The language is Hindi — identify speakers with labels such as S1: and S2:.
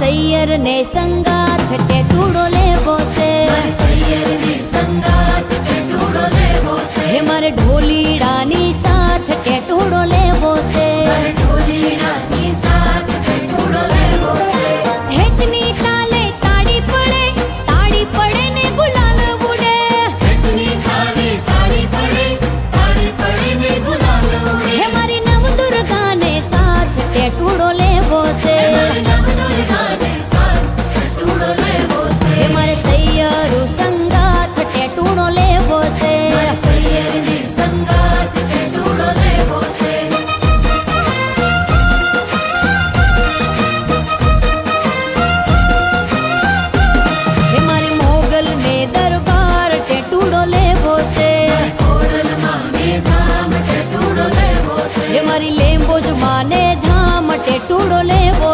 S1: सैयर ने संगाथ टेटूड़ो ले કરી લેમ્બો જ માને ધામ ટેટુડો લેવો